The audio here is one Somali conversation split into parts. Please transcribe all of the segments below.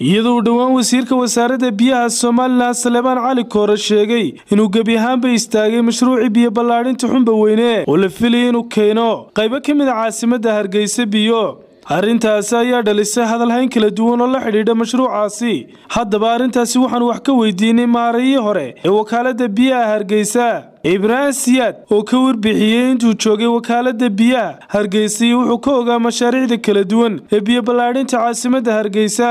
iyadoo dhowaan wasiirka wasaaradda biyaha somalilan saleebaan cali koore sheegay inuu gebi ahaanba istaagay mashruucii biyo ballaadhinta xumba weyne oo la filayay inuu keeno. Qaybo ka mid a caasimadda hargeysa biyo arrintaasi ayaa dhalisay hadalhayn kala duwan oo la xidhiidha mashruucaasi. Haddaba arrintaasi waxaanu wax ka weydiinay maarayii hore ee wakaaladda biyaha hargeysa ibraahim siyaad oo ka warbixiyey intuu joogay wakaaladda biyaha hargeysa iyo wuxuu ka ogaa mashaariicda kala duwan ee biyo ballaadhinta caasimadda hargeysa.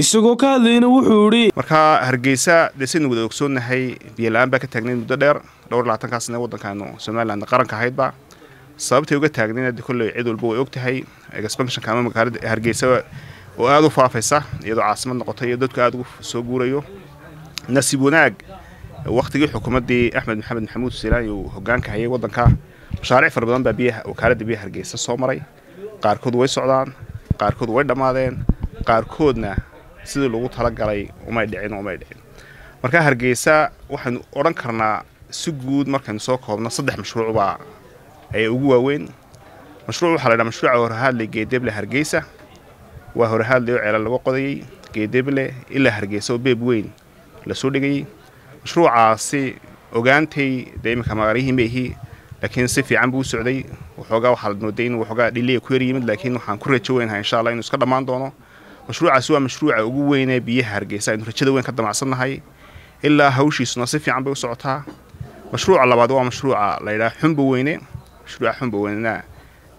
Isagoo ka hadlayna wuxuu idhi markaa hargeysa dee saynu wada ogsoonnahay biyola-aan baa ka taagnayd muddo dheer dhowr labaatankaa sane waddankaanu somalilan qaranka ahaydba sababtay uga taagnayna kolley cid walba way og tahay expanshanka ama magaalada hargeysa oo aada u faafaysa iyadoo caasimad noqotay iyo dadku aada ugu soo guurayo. Nasiib wanaag wakhtigii xukuumaddii axmed maxamed maxamuud siilaan uu hogaanka hayay waddanka mashaariic fara badan baa biyaha wakaaladda biyaha hargeysa soo maray. Qaarkood way socdaan qaarkood way dhammaadeen qaarkoodna sidii lagu talagalay umay dhicin umay dhicin. Marka hargeysa waxaynu odhan karnaa si guud markaynu soo koobno saddex mashruucbaa ayaa ugu waaweyn. Mashruuc waxaa la dhaha mashruuca horehaadle geedeble hargeysa. Waa horehaadle oo ceela laga qodayey geedeble ilaa hargeysa oo beeb weyn la soo dhigayey mashruucaasi ogaantay dee iminka magaalihii meihii laakiin si fiican buu u socday waxoogaa waxaa la mooday inuu waxoogaa dhiliya ku yar yimid laakiin waxaan ku rajo weynahay insha allah inuu iska dhammaan doono mashruucaasi waa mashruuca ugu weynee biyaha hargeysa aynu rajada weyn ka damacsannahay ilaa hawshiisuna si fiican bay u socotaa mashruuca labaad waa mashruuca la yidhaha xumba weyne mashruuca xumba weynena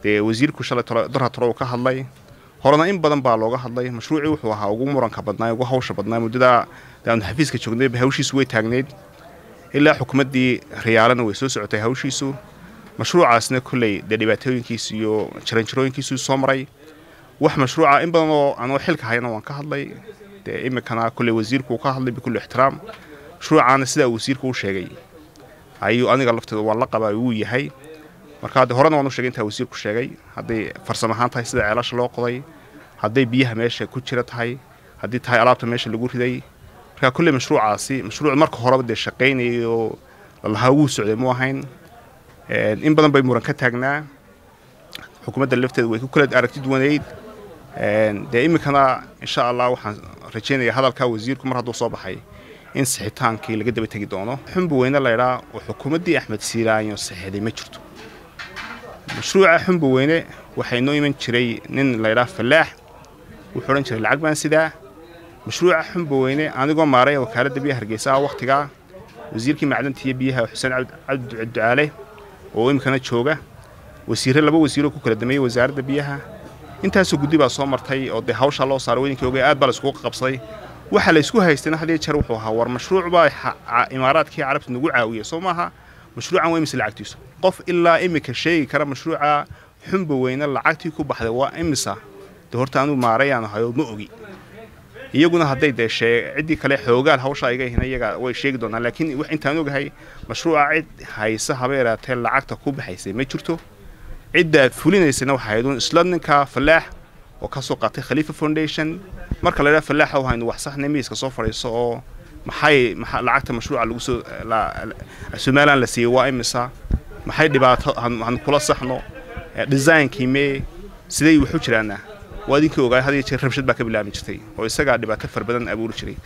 dee wasiirku shalay darha tore uu ka hadlay horena in badan baa looga hadlay mashruucii wuxuu ahaa ugu muranka badnaa ugu hawsha badnaa muddada aanu xafiiska joognay hawshiisu way taagneyd ilaa xukuumaddii riyaalana way soo socotay hawshiisu. Mashruucaasna kolley dee dhibaatooyinkiisu iyo jaranjarooyinkiisu soo maray. Wax mashruuca in badan oo anoo xilka hayana waan ka hadlay. Dee iminkana kolley wasiirku uu ka hadlay bikulli ixtiraam. Mashruucaana sidaa wasiirku u sheegay. Ayuu aniga lafteeda waan la qabaa wuu yahay marka hadde horena waan u intaa wasiirku sheegay. Hadday farsam ahaan tahay sida ceelasha loo qoday hadday biyaha meesha ku jira tahay haddii tahay alaabta meesha lagu riday. Marka kolley mashruucaasi mashruuc marka horeba dee shaqaynayay oo lalahaa wuu socday mu ahayn. In badan bay muran ka taagnaa. Xukuumadda lafteeda way ku kala aragti duwaneyd. Dee iminkana insha allah waxaan rajaynayaa hadalkaa wasiirku mar hadduu soo baxay in sixitaankii laga daba tegi doono xumba weyne laydhaa oo xukuumaddii axmed siiraanyo saxeeday ma jirto mashruuca xumba weyne waxaa inoo iman jiray nin laydhaa falaax wuxuu odhan jiray lacag baan sidaa. Mashruuca xumba weyne anigoo maaraya wakaaladda biyaha hargeysa ah wakhtigaa wasiirkii macdanta iyo biyaha xuseen cabdi oo iminkana jooga wasiirre laba wasiiroo ku kala dameeyey wasaaradda biyaha. Intaasoo guddi baa soo martay oo dee hawshaa loo saaray weyninkii ogay aad baa la iskugu qabsaday waxaa la isku haystayna had iyo jeer wuxuu ahaa war mashruuc baa imaaraadkii carabta nagu caawiya soo maaha mashruucan waa imise lacagtiisu. Qof ilaa iminka sheegi kara mashruuca xumba weyne lacagtii ku baxday waa imisa? Dee horta anuu maarayaan ahayo ma ogi. Iyaguna hadday dee ciddii kale xoogaal hawshaa iga hina iyaga way sheegi doonaan. Laakiin intaan ogahay mashruuca cid haysa haba lacagta ku baxaysay ma jirto? Cidda fulinaysana waxay ahayd isla ninka falaax oo ka soo qaatay khaliifa foundation. Marka la yidhaha falaaxa haynu wax saxnay miiska soo fadhiiso oo maxay lacagta mashruuca lagu soo somaliland la siiyey waa imisa? Maxay dhibaato hanu kula saxno? Designkii mee siday waxu jiraana? Waa idinkii ogaay had iyo rabshad baa ka bilaabi jirtay oo isagaa dhibaato fara badan abuuri jiray.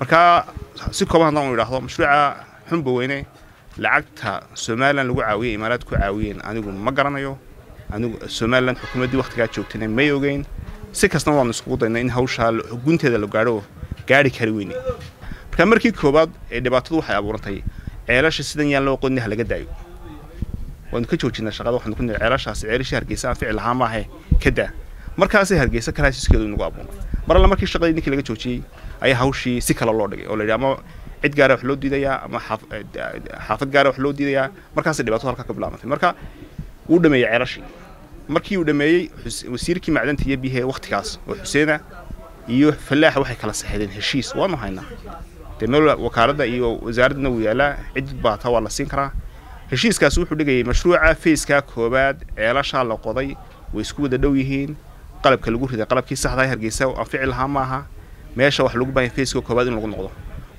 Marka si kooban haddaan u idhaahdo mashruuca xumba weyne lacagta somalilan lagu caawiyey imaaraad ku caawiyeen anigu ma garanayo. Anigu somalilan xukuumaddii wakhtigaa joogtayna may ogeyn. Si kastana waanu iskugu daynay in hawshaa gunteeda la gaadho gaari kari weyne marka markii koowaad ee dhibaatadu waxay abuurantay ceelasha sidan yaan loo qodin ha laga daayo. Waanu ka joojinaa shaqada waxaanu ku niri ceelashaasi ceelashii hargeysa aan ficil lahaa maahe ka daa. Markaasay hargeysa kalaasiskeedu inagu abuurnay. Mar alla markii shaqadii ninkii laga joojiyey ayaa hawshii si kale loo dhigay oo la yidhi ama cid gaara wax loo diidayaa ama xaafad gaara wax loo diidayaa. Markaasay dhibaato halkaa ka bilaabantay. Marka wuu dhameeyey ceelashii. Markii uu dhameeyey wasiirkii macdanta iyo biyaha ee wakhtigaas oo xuseena iyo falaaxa waxay kala saxeedeen heshiis. Waanu haynaa dee meel iyo wasaaraddana wuu yaalaa cid baata waa la siin karaa. Heshiiskaasi wuxuu dhigayay mashruuca feyskaa koowaad ceelashaa la qoday way isku wada dhow qalabka lagu riday qalabkii saxdaa hargeysa aan fici lahaa maaha meesha wax lagu baahaya feyska koowaad in lagu noqdo.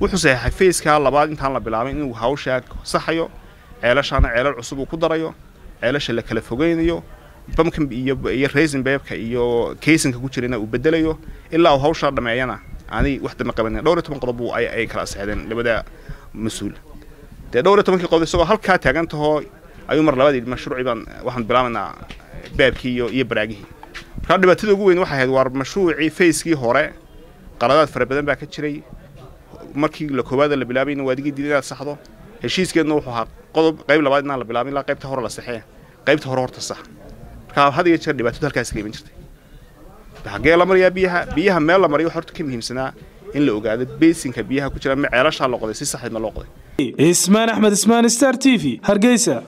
Wuxuu saxeexay feyskaa labaad intaan la bilaabay inuu hawshaa saxayo ceelashaana ceelal cusub uu ku darayo ceelasha la kala fogeynayo bamkan iyo raisin beebka iyo kaysanka ku jirana uu bedelayo ilaa uu hawshaa dhameeyana aanay wax dama qabanin dhowr iyo toban qodob ay kala seexdeen labada mas'uul. Dee dhowr iyo tobankii qodob isagoo halkaa taagan tahoo ayuu mar labaad yidhi mashruucii baan waxaan bilaabaynaa baabkii iyo iyo baraagihii. Markaa dhibaatada ugu weyn waxay ahayd waar mashruucii fayskii hore qaladaad fara badan baa ka jiray. Markii la koowaada la bilaabayna waa adigii diida inaad saxdo heshiiskeedna wuxuu ahaa qodob qayb labaad inaan la bilaabin ilaa qaybta hore la saxee qaybta hore horta sax. Markaa had iyo jeer dhibaatadu halkaas ka iman jirtay xaggee la mariyaa biyaha biyaha meel la mariyo horta ka muhiimsanaa in la ogaado besinka biyaha ku jira ma ceelashaa loo qoday si saxid ma loo qoday. Ismaan axmed ismaan star t v hargeysa